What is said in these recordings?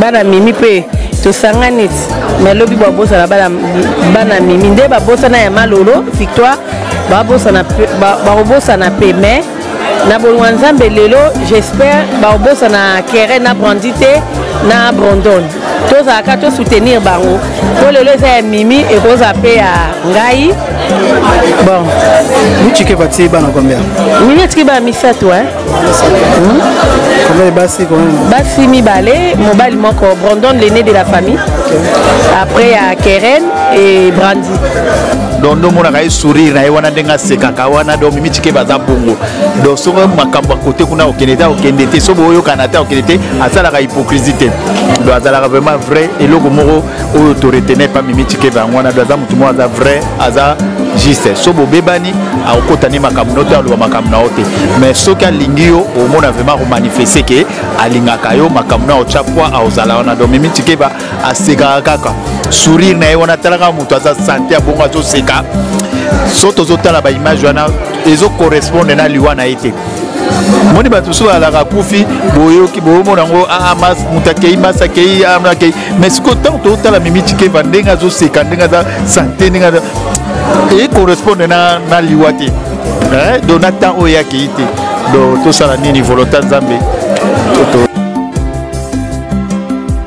bana mimi mpe tosangani me lobi babosana bana mimi nde babosana ya malolo victoire bakobosana mpe mais na bolonga nzambe lelo j'espère baobosana kere na brandi te na brondon tozalaka tosoutenir bango mpo lelo eza ya mimi ekozala mpe ya ngai bon bucike batie bana combien mimi atiki bana misato e basi mibale mobali moko brondon lene de la famille après ya keren e brandi donc nde omonaka ye sourire na ye wana ndenge asekaka wana donc mimi cikebe aza bongo donc soki makambo ya kote kuna okende te okende te soki boyokana te okende te asalaka hypocrisie te donc azalaka vraiment vrai eloko moko oyo toretenir pa mimi cikebe yango wana donc aza motu moko aza vrai aza juste so bobebani akokota nde makambo no te aloba makambo na yo te mais soki alingi yo omona vraiment akomanifeste ke alingaka yo makambo na otya poi aozala wana donc mimi cikeba asekaka kaka sourire na ye wana atalaka moto aza sante ya bongo azoseka so tozotala baimage wana ezokorrespondre na liwa na ye te moni bato mosusu balaka akufi boyoki boyomona yango ah, ah, moto akei masi akei ah, akei mais sikoyo ntango tozotala mimi cikeva ndenge azoseka ndenge aza sante ndenge aza ekorrespondre na, na liwa te eh, do na temps oyo eyakei te do tosala nini volonta nzambe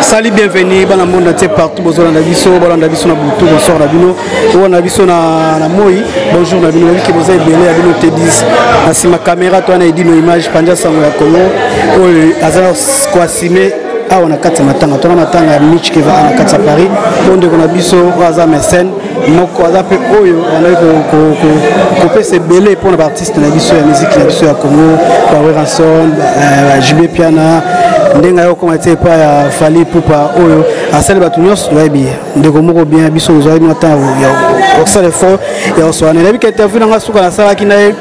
sali bienvenu bana monde entier partout bozolanda biso bolanda biso na butu bonsoir na bino owana biso na moi bonjour na bino oyebiki boza ebele ya bino tedis na nsima caméra to wana edino image panja sango ya kongo oyo aza koasime awa na kati ya matanga tona matanga ya mich keva na kati ya paris oyo ndeko na biso oyo aza mécène moko aza mpe oyo andaki kopesa ebele mpo na artiste na biso ya miziki na biso ya congo baweranson jube euh, piana ndenge ayo okoma te epai ya fali pupa oyo asali bato nyonso toyebi ndeko moko bien biso ozwaki mwa ntango ya kosala effort ya koswana nayebi ka interview na ngai suka nasalaki na ye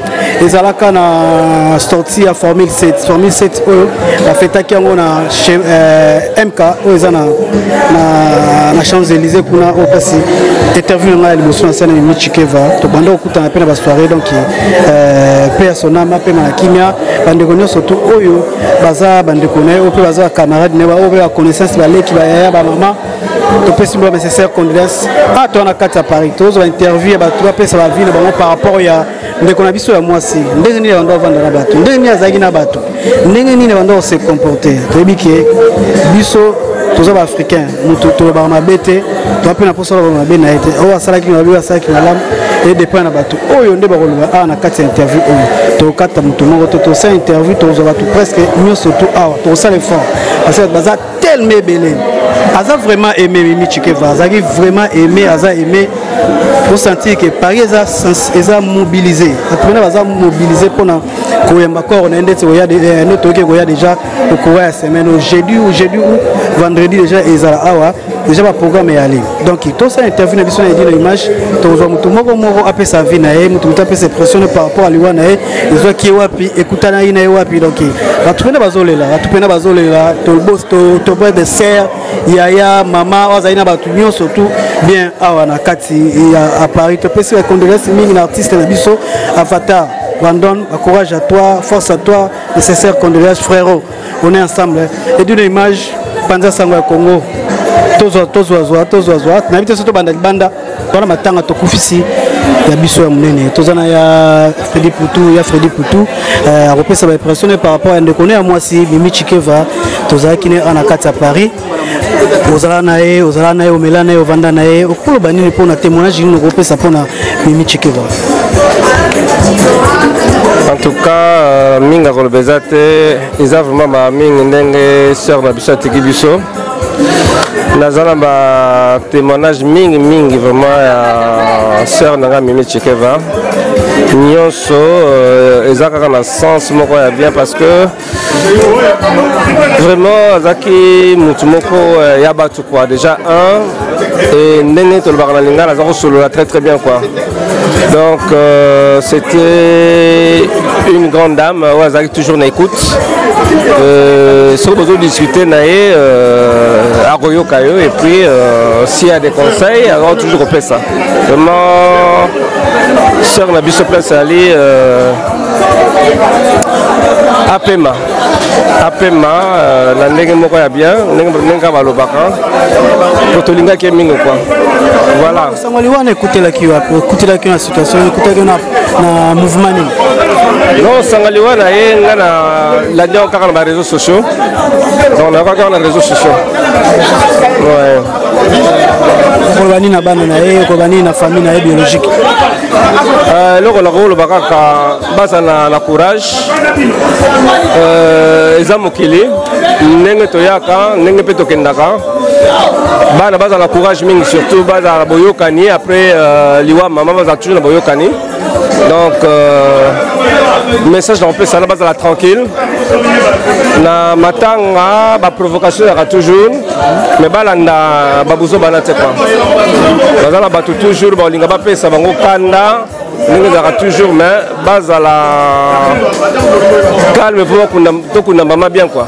ezalaka na sorti ya formule 7 formule 7 oyo bafetaki yango na euh, mk oyo eza na, na, na champs élysée kuna oyo kasi interview na ngai ya liboso nasala na mimi chikeva tobanda tanga mpe na basoirée donc euh, mpe ya sonama apema na kimia bandeko nyonso tu oyo baza bandeko na ye oyo mpe baza bacamarade na ye baoyo mpe baconnaissance baleki bayaya bamama topesi mboka nécessaire condolence a toa na kati ya paris tozwa interview ya bato bapesa bavi na bango par rapport ya ndeko na biso ya mwasi ndenge nini ya bando avanda na bato ndenge nini azalaki na bato ndenge nini banda kose comporter toyebi ke biso toza baafricain moto tolobaka mabe te toa mpe na mposa oloba mabe na ye te oyo asalaki mabe oyo asalaki malamu edepend na bato oyo nde bakoloba awa na kati ya interview oyo tokata moto moko to tosala interview tozwa bato presque nyonso to awa tokosala effort parce que bato baza telme ebele aza vraiment aimé mimi chikeva azalaki vraiment aimé aza aimé osentir ke paris eza, eza mobilise entrepreneur baza mobilise mpona koyamba corps na ye ndeti no toyoki ekoya déjà okowa ya semaine jeudi ou jeudi ou vendredi déjà ezala awa deja ba programme ya ligne donc tosala interview na biso na edino image tokozwa moto moko moko apesa avis na ye moto moto apesa impression par rapport à liwa na ye ezwaki ye wapi ekutana ye na ye wapi donc bato mpena bazolela bato mpena bazolela tobre de serre yaya mama oyo azali na bato nyonso tout bien awa na kati ya appareil topesi ba condoléance mingi na artiste na biso avatar Brandon, courage à toi, force à toi, nécessaire condoléances frérot. on est ensemble et d'une image panza sango ya Congo tozwa tozwa zwa tozwa zwa nayebi te soki tobanda libanda wana matanga tokufisi ya biso ya monene toza na ya fredi putu ya fredi putu euh, akopesa baimpressionne par rapport ya ndeko ne ya mwasi mimi chikeva tozalaki ne awa na kati ya paris ozala na ye ozala na ye omela na ye ovanda na ye okoloba nini mpona témoignage nini okopesa mpona mimi chikeva en tout cas euh, mingi akoloba eza te eza vraiment ba mingi ndenge sœur na biso atiki biso naza na batémoignage mingi mingi vraiment ya sœur na ngai mimi chikeva nyonso euh, eza kaka na sens moko ya bien parce que vraiment azalaki motu moko euh, ya bato quoi déjà un et ndenge tolobaka na lingala aza kosolola très très bien quoi donc euh, c'était une grande dame oyo azalaki toujours na écoute euh, soki bozodiscute na ye euh, akoyoka yo et puis euh, s'il y a des conseils aza toujours kopesa vraiment sœur na biso place ali euh, apema apema euh, na ndenge moko ya bien ndenge kaka balobaka po tolingaki ye mingi kua voilà osangoli wana ekutelaki wapi ekutelaki na situation ekutelaki na mouvement nini non osangoli wana ye nga na ladiango kaka na bareseau sociaux donc nayokaki kaka na réseau sociaux ouais. okoloba nini na bana na ye okoloba nini na famille na ye biologique euh, eloko na koloba kaka bazala na courage euh, eza mokili ndenge toyaka ndenge mpe tokendaka bana bazala courage mingi surtout bazala boyokani après euh, liwa mama bazala toujours na boyokani donc euh, message na kopesa na bazala tranquille na matanga baprovocation yaka toujours mais balanda babuzo bana te kua baza na bato toujours baolinga bapesa bango kanda ndenge ezalaka toujours mais bazala calme mpo tokundambama bien kua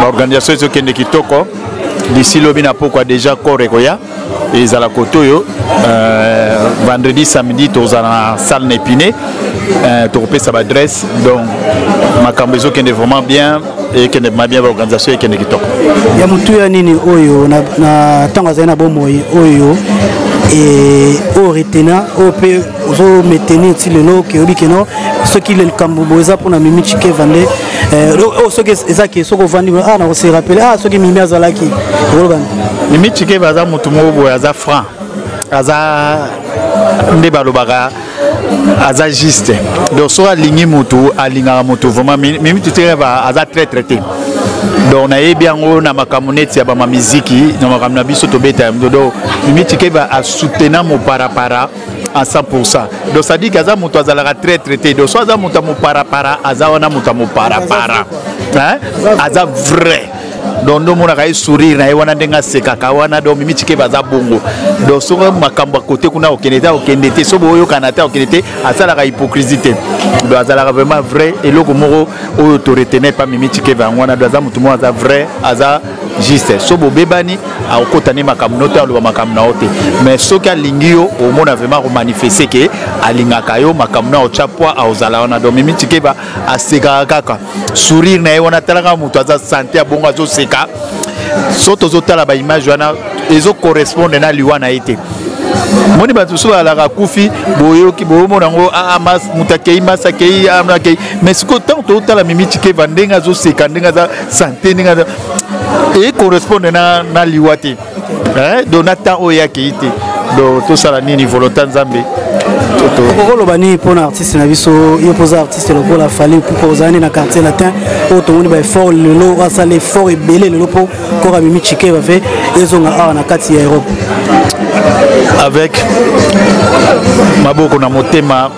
baorganisation ezokende kitoko d'ici lobi na pokwa déjà corps ekoya ezala kote oyo euh, vendredi samedi tozala na salle na épine euh, tokopesa baadresse donc makambo ezokende vraiment bien ekende ma bien baorganisation ekende kitoko ya motuya nini oyo na ntango azali na bomoi oyo e, oyo retena oyo mpe ozometeni ti lelo okeyobi keno soki likambo boyo eza mpona mimi chikeva nde eh, donc oyo oh, soki eza ke soki ovandi ah nakose rappele ah soki mimi azalaki okolobana mimi chikebe aza motu moko boye aza franc aza nde balobaka aza juste donc soki alingi motu alingaka motu vraiment mimi tutikebe aza très traité donc nayebi yango na makambo neti ya bamamiziki na makambo na biso tobeta ya mdodo mimi chikebe asoutenamo parapara à 100% donc sadik aza moto azalaka traitre te donc so aza moto ya moparapara aza wana moto ya moparapara aza vrai donc nde omonaka ye sourire na ye wana ndenge asekaka wana donc mimi chikebe aza bongo donc soki makambo ya kote kuna okende te okende te soki boyokana te okende te asalaka hypocrisie te donc azalaka vraiment vrai eloko moko oyo toretenir pa mimi chikebe yango wana donc aza motu moko aza vrai aza juste so bobebani akokota nde makambo no te aloba makambo na yo te mais soki alingi yo omona vraiment akomanifeste ke alingaka yo makambo na otya poids aozala wana donc mimi tikeba asekaka kaka sourire na ye wana atalaka moto aza sante ya bongo azoseka so tozotala baimage wana ezokorrespondre na liwa na ye te moni bato mosusu balaka kufi boyoki boyomona yango ah, ah, moto akei masi akei ah, akei mais sikoyo ntango totala mimi tikeva ndenge azoseka ndenge aza sante ndenge aza eye correspondre na, na liwa te okay. eh, donc na temps oyo eyakei te donc tosala nini volonta nzambe okoloba nini mpo na artiste na biso yo mpo oza artiste lokola fali pupa ozala nde na quartier latin oyo tomoni baeffort lelo asala effort ebele lelo mpo kora mimi chike bafe ezonga awa na kati ya europe avec maboko na motema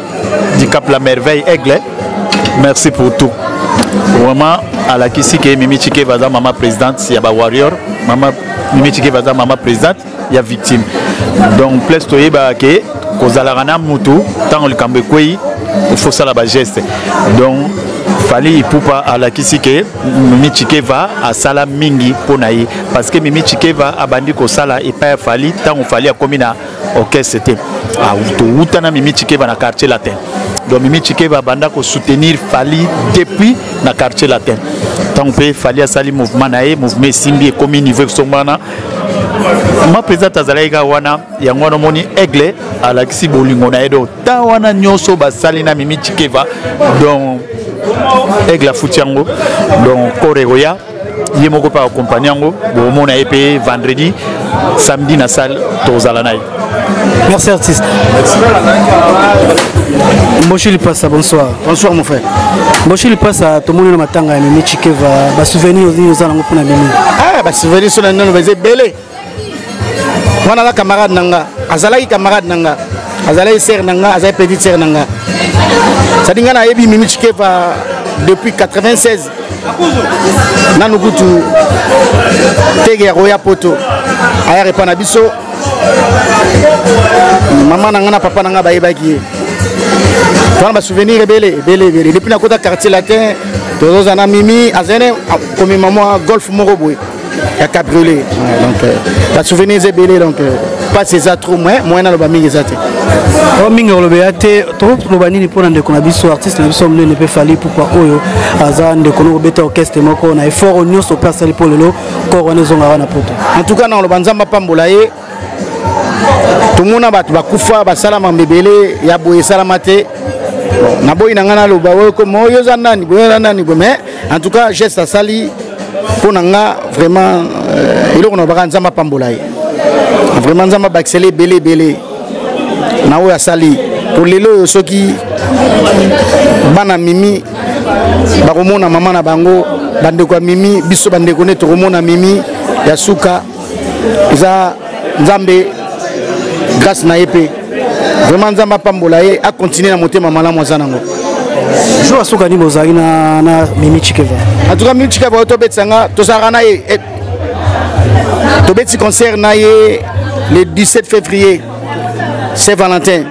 du Cap la Merveille Aigle. Merci pour tout. Vraiment, à la Kisike, Mimi Chike Vaza, maman présidente, il y a Warrior, maman Mimi Chike Vaza, maman présidente, il y a victime. Donc, place to yeba ke, kozalaka na mutu, tango likambo ekweyi, il faut ça la bas geste. Donc, fali ipupa alakisi ke mimi chikeva asala mingi mpo na ye parce que mimi chikeva abandi kosala epai ya fali ntango fali akomi na orchestre te ah, towuta na mimi chikeva na quartier latin donc mimi chikeva abanda kosoutenir fali depuis na quartier latin ntango mpe fali asali mouvement na ye mouvement esimbi ekomi niveau ekosongo wana ma présidente azalaki kaka wana yango wana omoni aigle alakisi bolingo na ye donc ta wana nyonso basali na mimi chikeva donc aigle afuti yango donc kore ekoya ye moko mpe akompagne yango bomona ye mpe vendredi samedi na salle tozala na ye merci artiste mboshi lipasa bonsoir bonsoir mon frère mboshi lipasa tomoni na matanga ya mimi chikeva basouvenir nini oza nango mpona mimi ah, basouvenir so na nano baza ebele wana aza camarade na nga azalaki camarade na nga azalaki sere na nga azalaki petite sere na nga sadi nga nayebi mimi chikeva depuis 96 nanu kutu tege ya koya poto ayaka epa na biso mama na nga na papa na nga bayebaki ye twana basouvenir ebele ebele ebele depuis nakota quartier latin tozozana mimi azali komema mwa golf moko boye ya cabriolet donc euh, basouvenirs ebele donc euh, mpasi eza trop moyen moyen naloba mingi eza te o oh, mingi koloba ya te toloba nini mpo na ndeko na biso artiste na biso monene mpe fali pourkua oyo aza ndeko na kobeta orchestre moko na effort oyo nyonso mpe asali mpo lelo kor wana ezongaka na poto en tout cas na koloba nzambe apambola ye tomona bato bakufa basala mambo ebele ya boye esalama te naboyi na ngai naloba oyo koma oyo oza nani boye oza nani boye mais en tout cas geste asali mpo na nga vraiment euh, eloko na lobaka nzambe apambola ye vraiment nzambe abakisela ebele ebele na oyo asali mpo lelo oyo soki bana mimi bakomona mama na bango bandeko ya mimi biso bandeko nde tokomona mimi ya suka eza nzambe grâce na ye mpe vraiment nzambe apambola ye akontinue na motema malamu aza nango jour asuka nini bozalaki na, na mimi chikeva en tout cas mimi chikeva oyo tobetisa nga tozalaka na ye eh, tobeti concert na ye le 17 février saint valentin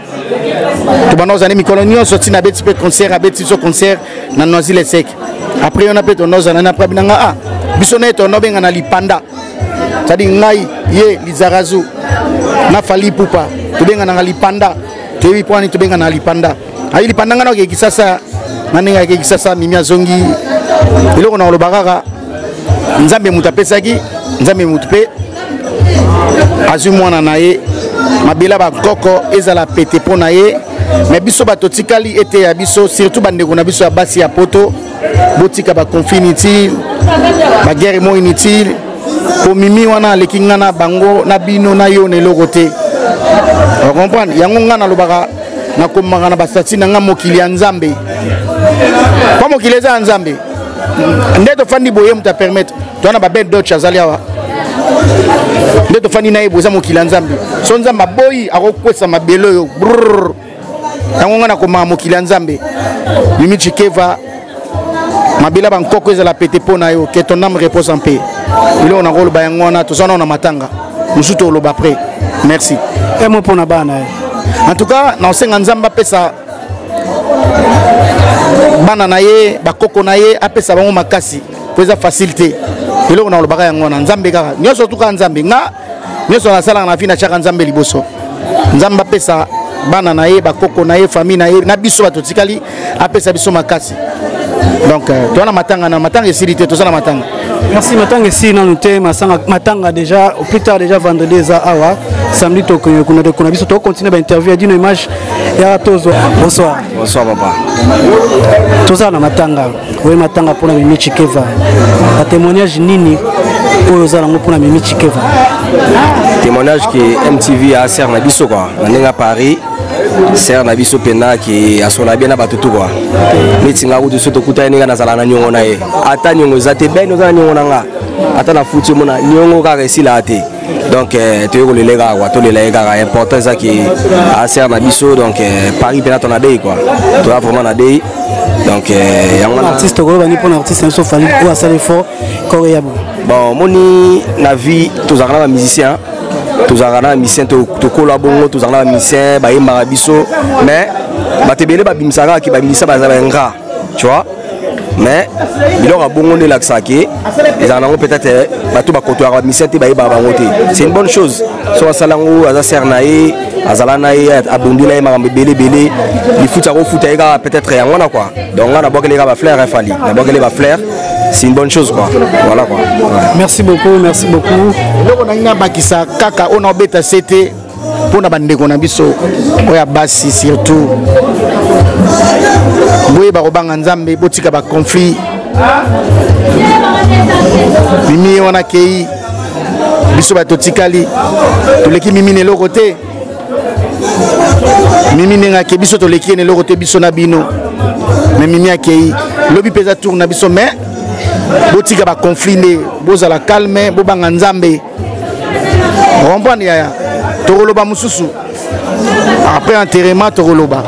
tobanda kozali mikolo nyonso ntina abeti mpe concert abeti biso concert na noisi le sec après yona mpe tonozana na prabi na nga ah biso na ye tonobenga na lipanda cadi ngai ye lizarazu na fali pupa tobenganaka lipanda toyebi mpo wani tobenganaka lipanda ayi lipanda ngai nakeke kisasa na ndenge ayeke kisasa mimi azongi eloko na koloba kaka nzambe moto apesaki nzambe moto mpe azwi mwana na ye mabela bankoko ezala pete mpo na ye mais biso bato totikali eteya biso surtout bandeko na biso ya basi ya poto botika baconflit inutile baguerre mo inutile komimi wana aleki ngai na bango na bino na yo na eloko te ocomprendre yango ngai nalobaka nakomaka na basati na ngai mokili ya nzambe mpo mokili eza ya nzambe nde tofandi boye moto apermettre toa na babel dotch azali awa nde tofandi na ye boza mokili ya nzambe so nzambe aboyi akokwesa mabele oyo yango ngai nakomaka mokili ya nzambe mimi chikeva mabela bankoko ezala pete mpo na yo ke ton ame repose en paix biloko nakoloba yango wana toza nao na matanga mosusu toloba après merci emo mpo na bana ye en tout cas naosenga nzambe apesa bana na ye bakoko na ye apesa bango makasi mpo eza facile te eloko na olobaka yango wana nzambe kaka nyonso tuka nzambe nga nyonso nasalaka na vi natyaka nzambe liboso nzambe apesa bana na ye bakoko na ye famille na ye na biso bato tikali apesa biso makasi donc euh, toza na matanga na matanga esili te toza na matanga merci matanga esili nanu te matanga déjà au plus tard déjà vendredi eza awa samedi tokoyo kuna de kuna biso to continuer ba interview ya dino image ya tozo bonsoir bonsoir papa toza na matanga oye matanga mpona mimi chikeva batémoignage nini oyo oza nango mpona mimi chikeva témoignage ke mtv ya ser na biso kua na ndenge ya paris ser na biso mpena ke asona bie na bato tu kua neti nga kutu so tokutani ndenge nazala na niongo na ye ata niongo eza te bene oza na niongo na nga ata na futi omona niongo kaka esilaa te donc euh, toyei kolela ye kaka kua tolela ye kaka important eza ke asere na biso donc euh, paris mpena to na dei kua toya vraiment na dei donc euh, yango artiste okoyo bangi mpona artiste na biso fali oyo asala effort kore ya bo bon omoni na vie tozalaka na bamusicien tozalaka na bamusicien tokola bongo tozalaka na bamusicien bayembaka biso mais bato ebele babimisaka kaka ke bamisa baza baingra tu vois mais biloko ya bongo nde elakisaka ke ezala nango peut-être eh, bato bakotoyaka bamisien te bayebaka bango te c'est une bonne chose soki asala yango aza ser na ye azala na ye abondi na ye makambo ebele ebele lifuti akofuta ye kaka peut-être yango wana quoi donc nga nabwakeli kaka bafleur efali nabwakeli bafleur c'est une bonne chose quoi voilà quoi ouais. merci beaucoup merci beaucoup eloko nangi nabakisa kaka oyo naobeta sete mpo na bandeko na biso oyo ya basi surtout boyeba kobanga nzambe botika baconflit mimi ye wana akei biso bato totikali toleki mimi na eloko te mimi ndenge akei biso toleki ye na eloko te biso na bino me mimi akei lobi mpenza tour na biso mais botika baconflit nde bozala calme bobanga nzambe rompane yaya tokoloba mosusu après enterrement tokoloba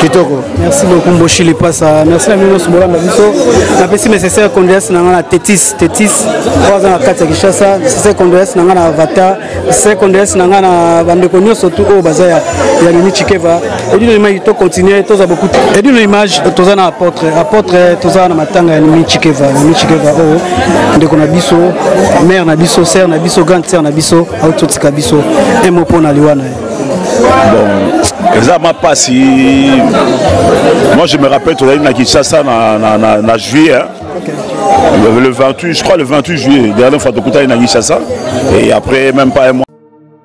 kitoko merci beaucoup mboshi lipasa merci na bino nyonso bolanda biso napesi nécessaire condoléance na ngai na tetis tetis oyo aza na kati ya kinshasa nécessaire condoléance na ngai na avata nécessaire condoléance na ngai na bandeko nyonso tu oyo baza ya mimi chikeva edino image to continuer toza beaucoup edino image toza na apôtre apôtre toza na matanga ya nimi chikeva nimi chikeva oyo oh, ndeko na biso mère na biso sœur na biso grande sœur na biso autotika biso emo mpo na liwa na ye bon eza ma pasi moi je me rappelle tozali na kinshasa na, na, na, na juillet hein. Le, le 28, je crois le 28 juillet, dernière fois de Koutaï Nagishasa. Et après, même pas un mois.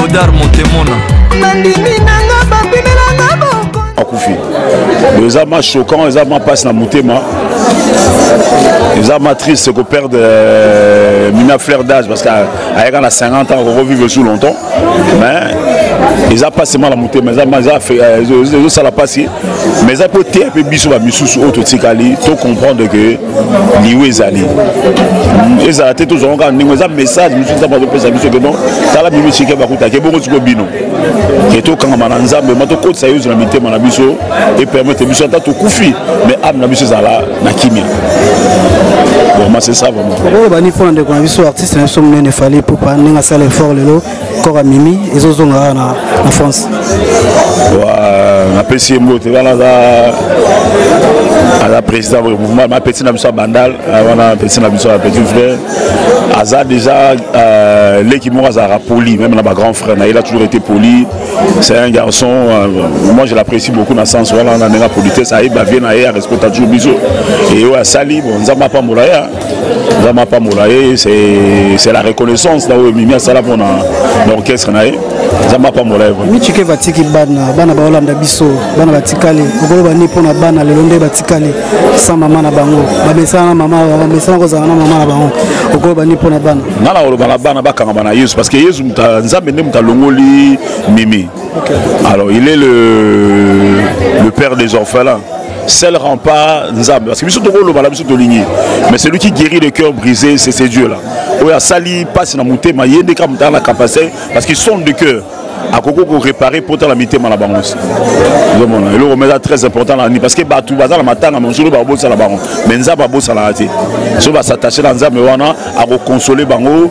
godar montemona nandimi nanga bapimelanga boko akufi eza ma choquant eza ma mpasi na motema eza ma triste koperdre euh, mina flaire d'age parce que ayaka na 50 ans akokovivre sous longtemps mais eza mpasi ma na motema ezosala mpasi mais eza mpe oteya mpe biso bamisusu oyo totikali to comprendre que liwa ezali ezala te tozwaka kaka ndenge eza message mosusu nzambe azopesa biso ke non tala bino sike bakutaki ebongo sikoyo bino e tokangama na nzambe ma tokotisa yezu na mitema na biso epermete biso ata tokufi mais ame na biso ezala na kimia bon masesa vraiment okoloba nini mpo na ndeko na biso artiste na biso monene fali pupa ndenge asala effort lelo corps ya mimi ezozonga awa na, na france napesi ye mbote wana aza aza président ya mouvement ma petit na biso ya bandal ah, wana petit na biso ya petit frère aza déjà euh, leki moko azalaka poli même na bagrand frère na ye a toujours été poli c'est un garçon euh, moi je l'apprécie beaucoup na sens wana na ndenge ya politesse ayeba vie na ye arespecta toujours biso e oyo asali bon nzambe apambola ye vraiment apambola ye c'est la reconnaissance na oyo mimi asala mpo na orchestre na ye nzambe apambola ye michike batiki bana bana baolanda biso bana batikali okoloba nini mpo na bana lelo nde batikali sans mama na bango bamesana na mama bamesana kozala na mama na bango okoloba nini mpo na bana nga na koloba na bana bakangama na yesu parce que yesu nzambe nde moto alongoli mimi alors il est le, le père des orphelins seul rempart nzambe parce que biso tokoloba na biso tolingi mais celui qui guérit le cœur brisé c'est ce dieu là oyo asali mpasi na motema ye nde kaka motala na capacité parce qu'il sonde de cœur akoki korepare mpo tala mitema na bango osi ozomona eloko meza très important na nini parce que bato baza na matanga mosolo babosana bango mais nzambe abosanaka te soki basatache na nzambe wana akokonsole bango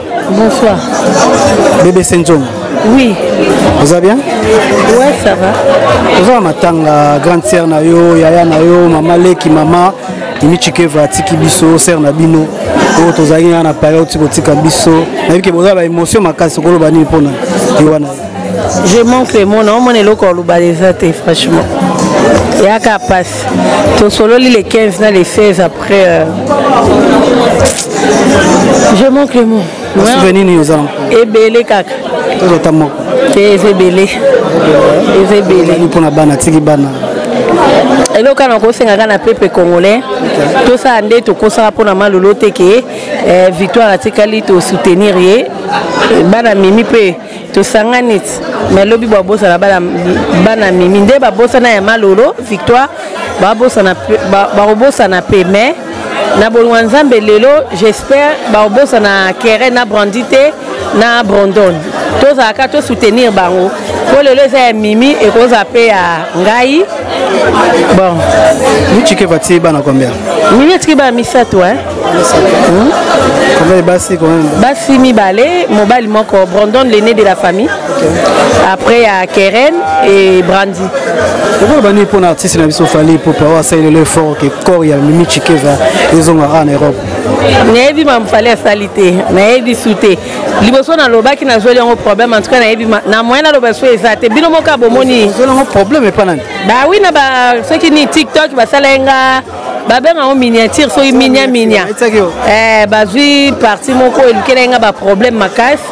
Bonsoir. Bébé Senzong. Oui. Vous allez bien Ouais, ça va. Vous avez matanga, grande sœur na yo, yaya na yo, maman leki, maman. Imi Chikeva, Tiki Bisso, sœur na bino. oyo tozalaki ngai na période ti kotika biso nayebi ke boza baémotion makasi okoloba nini mpona ye wana je manque emona omona eloko oloba eza te franchement yaka pasi tosololi le 15 na le 16 après euh... je manque le mot souvenir nini oza ebele kaka tozota moko te eza ebele eza ebele mpona bana tiki bana eloko wana kosengaka na pepe congolais tosala nde tokosaka mpo na malolo te ke eh, victoire atikali tosoutenir ye bana mimi mpe tosangani ti me lobi babosana bana mimi nde babosana ya malolo victoire bakobosana mpe mais na bolingwa nzambe lelo j'espère bakobosana kere na brandi te na brondon tozalaka tosoutenir bango mpo lelo eza ya mimi ekozala mpe ya ngai bon micike batie bana combien mimi atiki bana misato e Combien basi quand même Basi mibale, mobali moko, Brandon l'aîné de la famille. Okay. Après à Keren et Brandy. Pourquoi bani pour l'artiste na biso fallait pour pouvoir ça le fort que corps ya Mimi Chikeva ils ont en Europe. nayebi mamfale asali te nayebi su te liboso nalobaki nazweli yango problème en tout cas nayebi na moyen naloba so eza te bino moko abomoni problème epa nani bawi na ba soki ni tiktok basala ye nga babenga yango miniature soki minia minia eh, bazwi parti moko elukelaki nga baproblème makasi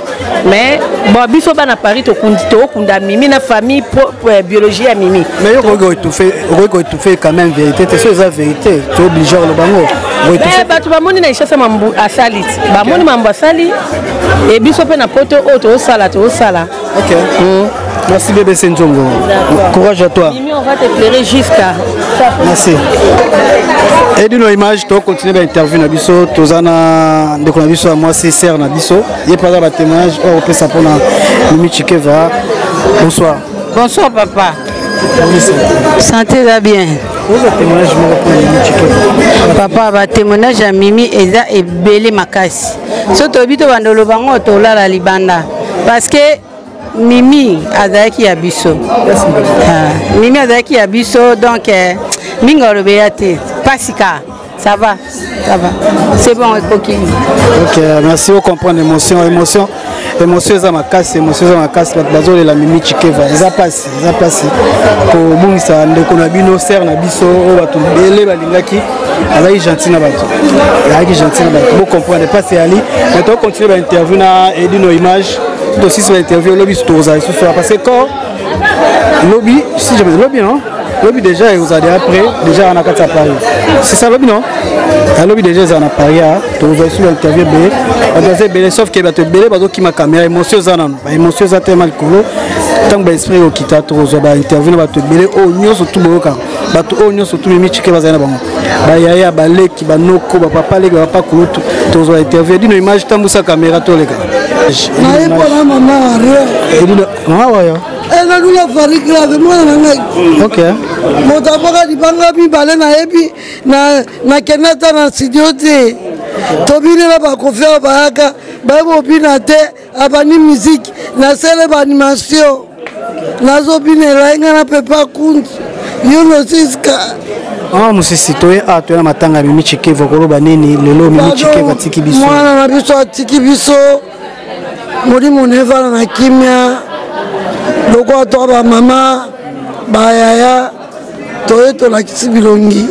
mais bon biso bana paris tokunda mimi na famille eh, biologie ya mimi mais okoki koetufe quand même vérité te so eza vérité tooblige oloba yango eh, bato bamoni na ishasa mambu asali bamoni mambu asali e biso mpe na poto oyo toosala toosala Ok. Mmh. Merci bébé Senjongo. Courage à toi. Mimi, on va te pleurer jusqu'à. Merci. edi no image tokontinue bainterview na biso toza na ndeko na biso ya mwasi ser na biso ye mpe aza batémoignage oyo akopesa mpona mimi chikeva bonsoir bonsoir papa santé eza bien papa batémoignage ya mimi eza ebele makasi so toyebi tobanda oloba ngo tolala libanda parce que mimi azalaki ya biso ah, mimi azalaki ya biso donc eh, mingi olobeya te mpasi ka ça va ça va c'est bon ekoki ok merci ocomprendre émotion émotion émotion eza makasi émotion eza makasi bato bazolela mimi chikeva eza mpasi eza mpasi kobungisa ndeko na bino sere na biso oyo bato bele balingaki azalaki gentil na bato azalaki gentil na bato bocomprendre mpasi eyali mais tokocontinue bainterview na edino image tosisi bainterview lobi tokozala lisusu parce que corps lobi si jamais lobi non lobi déjà ekozala deja près déjà wana kati ya paris c'est ça lobi non alobi déjà eza na paris tokozwa lisusu bainterview ebele bato baza ebele sauf ke bato ebele bazokima kamera émotion eza nano ba émotion eza tellement likolo ntango baesprit ekokita tokozwa bainterview na bato ebele oyo oh, nyonso tu boyoka bato oyo oh, nyonso tu mimi chike bazali na bango bayaya baleki banoko bapapa leki bapapa kulutu tokozwa interview edino image tambusa kamera toleka naye mpona mama wario edino mama wario ezalula fari grave mwana na ngai moto akoka libanga mibale nayebi nakende ata na studio te tobinela bakofi oyo bayaka bayebi obina te abandi miziki nasele baanimation nazobinela ye ngai na pepa kunzi yo nosiska mama mosisi toye a toye na matanga ya mimi chikevu akoloba nini lelo mimi chikevu atiki biso mwana na biso atiki biso molimo na evala na kimia lokola toka bamama bayaya toye tolakisi bilongi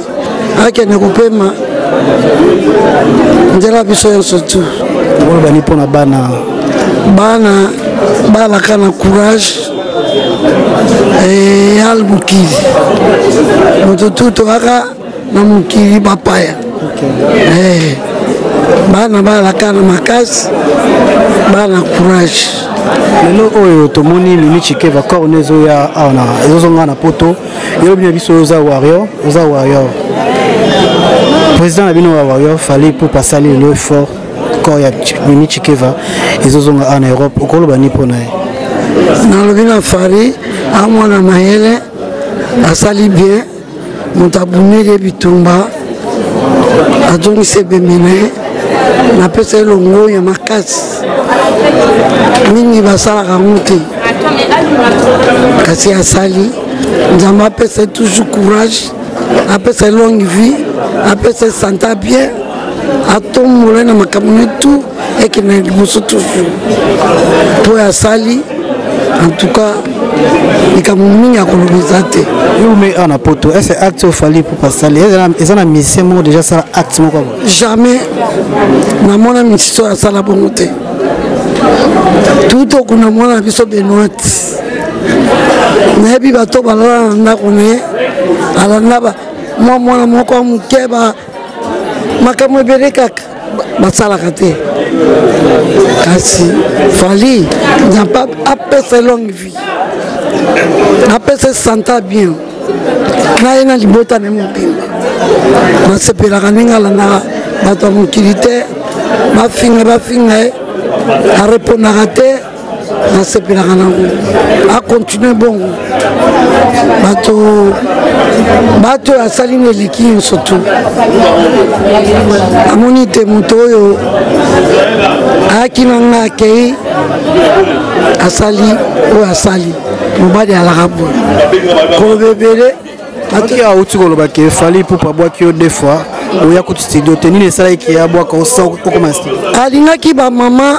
akende kopema nzela biso yonso tu olobani mpo na bana bana balaka na courage eyal mokili moto tu toyaka na mokili bapaya eh, bana balaka na makasi bana courage lelo oyo tomoni mimi chikeva corne ezoya awa na ezozonga na poto yelobi na biso oza warrior oza warrior président na bino wa warrior fallait mpo pasali lelo effort corps ya mimi chikeva ezozonga awa na europe okoloba ni mpo na ye nalobi na fari amwana mayele asali bien moto abumeli ye bitumba azongisi ebembe na ye napesa ye longo ya makasi mingi basalaka yango te kasi asali nzambe apesa ye toujours courage apesa ye longue vie apesa ye santa bien atombola na makambo ne tout ekende liboso toujours mpo asali en tout cas likambo mingi ya koloba eza te yume awa na poto ese acte oyo fali mpo pasali eza na musicien moko déjà asala acte moko yango jamais namona musicien oyo asala bongo te tuto kuna mwana na biso benoite nayebi bato balala na ndako na ye alanda mwa mwana moko ya moke makambo ebele kaka basalaka te kasi fali nzambe apesa longue vie apesa santa bien na ye na libota na ye mobimba nasepelaka ndenge alandaka bato ya mokili te bafinga bafinga ye arepondaka te nasepelaka nango akontinue bongo bato bato oyo asali na eleki nyonso tu amoni te moto oyo ayaki na ngai akei asali oyo asali mobali alaka boye koloba ebele soki awuti koloba ke fali pupu abwaki yo deux fois oya kutu studio te nini esalaki ke abwaka okoma alingaki bamama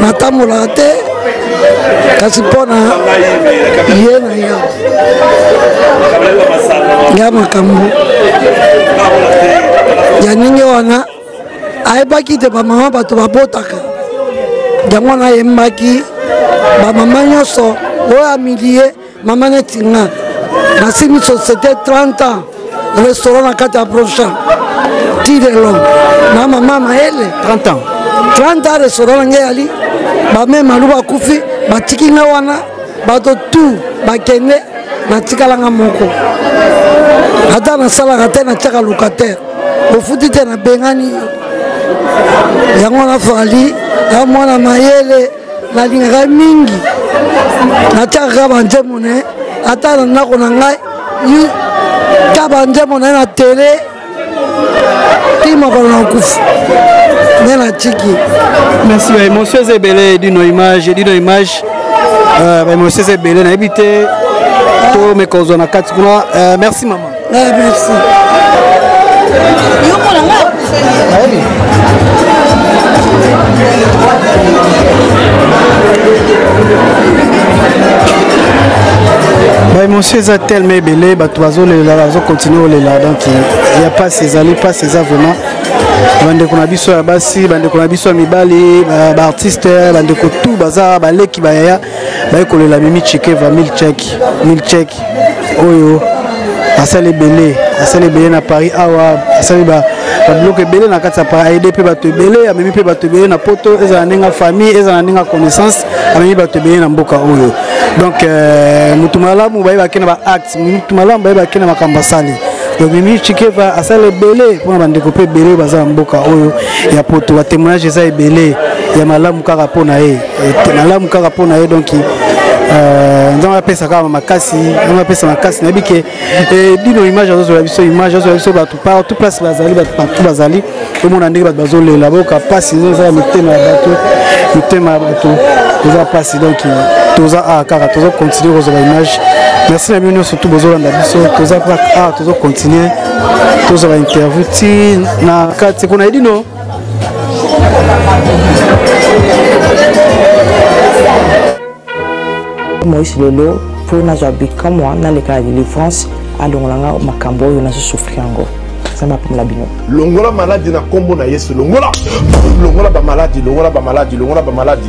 natambolaka te kasi mpo na ye na ya ya makambo ya ndenge wana ayebaki te bamama bato babotaka yango wana ayembaki bamama nyonso oyo amiliye mama neti nga nasimi société 30 ans restaurant na kati ya prochain ti lelo na mama mayele 30 ans 30 ans restaurant na ngai yali bame malu bakufi batiki nga wana bato tu bakende natikala nga moko ata nasalaka te natiaka locataire ofuti te nabengani yango na fali ya mwana mayele nalingaka mingi natiakaka banzembo na ye ata na ndako na ngai ta banzembo na ye na tele ti mokolo na kufa nde natiki merci baémotion eza ebele dino image dino image euh, baémotion eza ebele nayebi te to mekozwa na kati kuna euh, merci mama Eh, merci. baémotion eza tellement ebele bato bazolela bazokontinue kolela donc ya mpasi ezali mpasi eza vraiment bandeko na biso ya basi bandeko na biso ya mibali baartiste bandeko tout baza baleki bayaya baye kolela mimi chikeva milchek milchek oyo asali ebele asali ebele na paris awa asali babiloko ebele na kati ya paris aide mpe bato ebele amemi mpe bato ebele na poto ezala ndenge ya famille ezala ndenge ya connaissance amemi bato ebele na mboka oyo donc euh, motu malamu baye bakei na baacte motu malamu baye bakei na makambo asali donc mimi chikeva asala ebele mpona bandeko mpe ebele baza na mboka oyo ya poto batemoignage eza ebele ya malamu kaka mpo na ye malamu kaka mpo na ye donki euh, nzambe apesa kaka makasi nzambe apesa makasi nayebi ke dino eh, image azozwela biso image azozwela biso bato partout place bazali bato partout bazali omona ndenge bato bazolela boyoka mpasi ezozala mitema ya bato mitema ya bato eza mpasi donc toza a kaka tozo continue kozwa image merci na bino nyonso tu bozolanda biso toza kaka a tozo continue tozwa bainterview ti na kati kuna edino moïse lelo mpo nazwa bikamwa naleka na délivrance alongola nga makambo oyo nazosufri yango nzambe apamela bino longola maladi na nkombo na yesu longola longola bamaladi longola bamaladi longola bamaladi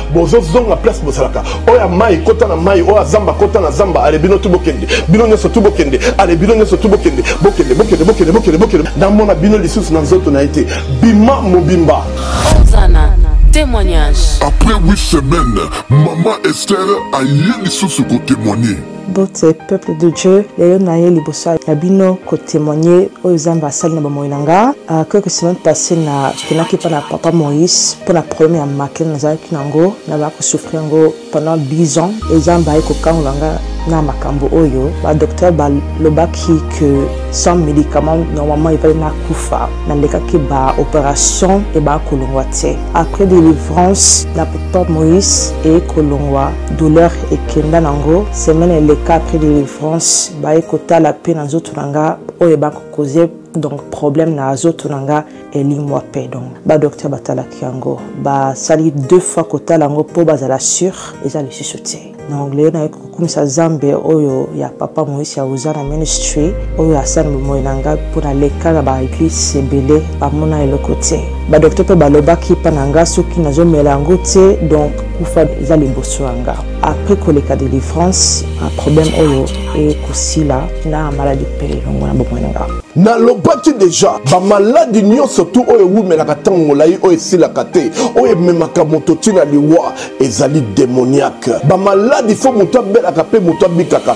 Bozo zonga place bozalaka. Oyo ya mayi kota na mayi, oyo ya zamba kota na zamba. Ale bino tout bokende. Bino nionso tout bokende. Ale bino nionso tout bokende. Bokende, bokende, bokende, bokende, bokende. Namona bino lisusu na nzoto na ye te. Bima mobimba. Ozana temoignage. Après 8 semaines, maman Esther aye lisusu ko temoigner. bote peuple de dieu lelo na ye liboso ya bino kotemoigne oyo zambe asali na bomoi na nga uh, quelque semaine passé na kenaki mpo na papa moïse mpo na problème ya makele nazalaki na yango nabaa kosouffrir yango pendant 10 ans e zambe aye kokangola nga na makambo oyo badoktere balobaki ke sans médicament normalement ebali nakufa nalekaki baopération ebaa kolongwa te après délivrance na papa moïse eye kolongwa douleur ekenda nango semaine eleka après délivrance baye kotala mpe na nzoto na nga oyo bakokoze donc problème na azoto na nga elimwa mpe donc badocteur batalaki yango basali deux fois kotala yango mpo bazala sur eza lisusu te donc lelo nayoki kokumisa zambe oyo ya papa moïse ya oza na ministry oyo asali bomoi na ngai mpo naleka na baeglise ebele bamona eloko te badokter mpe balobaki mpa na ngai soki nazomela yango te donc kufa eza liboso ya nga après koleka délivrance problème oyo ekosila na maladi mpe elongo na bomoi na nga nalobaki deja bamaladi nyonso tu oyo ewumelaka ntango molai oyo esilaka te oyo ememaka moto ti na liwa ezali demoniake bamaladi fo moto abelaka mpe moto abikaka